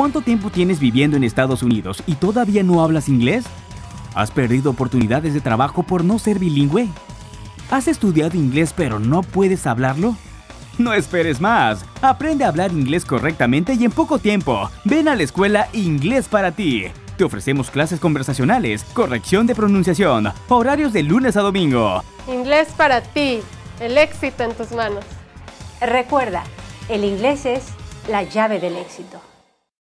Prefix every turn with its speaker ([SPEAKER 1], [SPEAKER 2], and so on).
[SPEAKER 1] ¿Cuánto tiempo tienes viviendo en Estados Unidos y todavía no hablas inglés? ¿Has perdido oportunidades de trabajo por no ser bilingüe? ¿Has estudiado inglés pero no puedes hablarlo? No esperes más. Aprende a hablar inglés correctamente y en poco tiempo. Ven a la escuela Inglés para ti. Te ofrecemos clases conversacionales, corrección de pronunciación, horarios de lunes a domingo.
[SPEAKER 2] Inglés para ti. El éxito en tus manos.
[SPEAKER 3] Recuerda, el inglés es la llave del éxito.